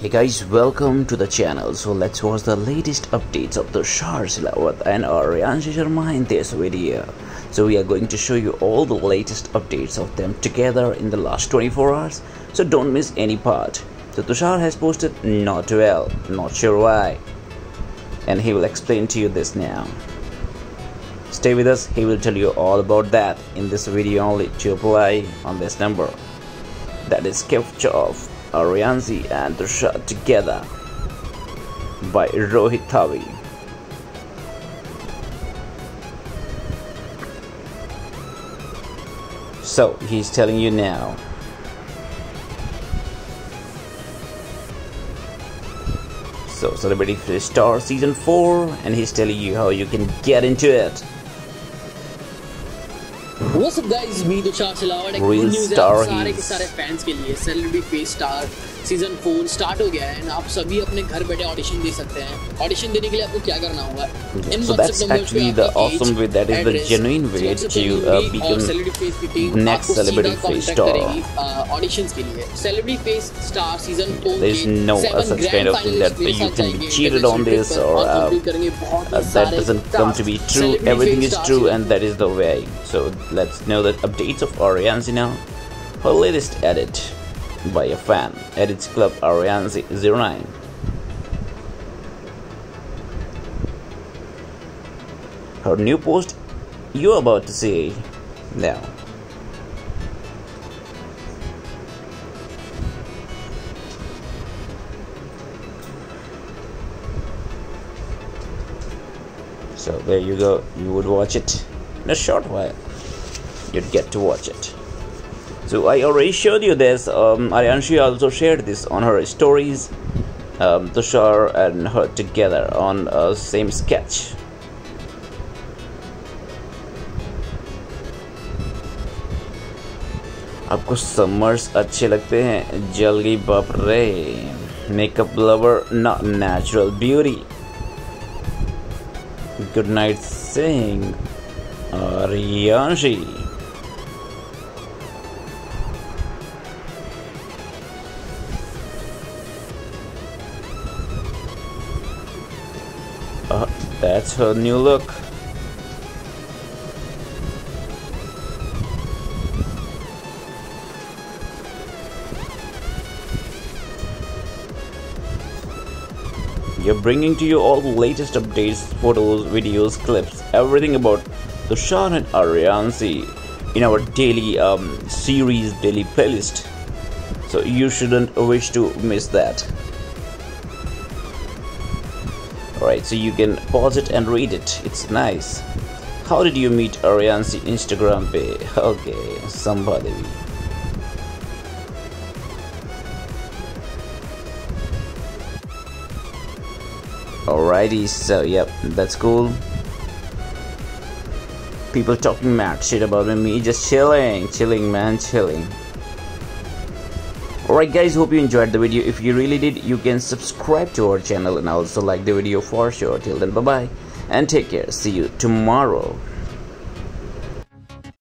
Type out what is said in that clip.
Hey guys, welcome to the channel. So let's watch the latest updates of Tushar Silawat and Aryanshi Sharma in this video. So we are going to show you all the latest updates of them together in the last 24 hours. So don't miss any part. So Tushar has posted not well, not sure why. And he will explain to you this now. Stay with us, he will tell you all about that in this video only to apply on this number. That is Gift of Aryanshi and Tushar together by Rohit Thavi. So he's telling you now. So Celebrity Star Season 4 and he's telling you how you can get into it. What's up guys, me Tushar Silawat एक Real good news है star आप सारे he के is. सारे fans के लिए celebrity face star season four start हो गया है and आप सभी अपने घर बैठे ऑडिशन दे सकते हैं ऑडिशन देने के लिए आपको क्या करना होगा इन So that's actually the awesome way, that is the genuine way to uh, become celebrity face की team next celebrity face star. Auditions के लिए celebrity face star season 4 There is no uh, such kind of thing that you can be cheated on this or uh, uh, that doesn't come to be true. Everything is true and that is the way. So let's know that updates of Aryanshi now. Her latest edit by a fan. Edits Club Aryanshi 09. Her new post you're about to see now. So there you go. You would watch it in a short while you'd get to watch it. So I already showed you this. Um, Aryanshi also shared this on her stories. Um, Tushar and her together on same sketch. आपको summers अच्छे लगते हैं जल्दी बप रे makeup lover not natural beauty good night Singh और Uh, that's her new look. You're bringing to you all the latest updates, photos, videos, clips, everything about Tushar and Aryanshi in our daily um, series, daily playlist. So you shouldn't wish to miss that. Alright, so you can pause it and read it. It's nice. How did you meet Aryanshi Instagram page? Okay, somebody. Alrighty, so yep, that's cool. People talking mad shit about me just chilling, chilling, man, chilling. Alright guys, hope you enjoyed the video. If you really did, you can subscribe to our channel and also like the video for sure. Till then, bye bye and take care. See you tomorrow.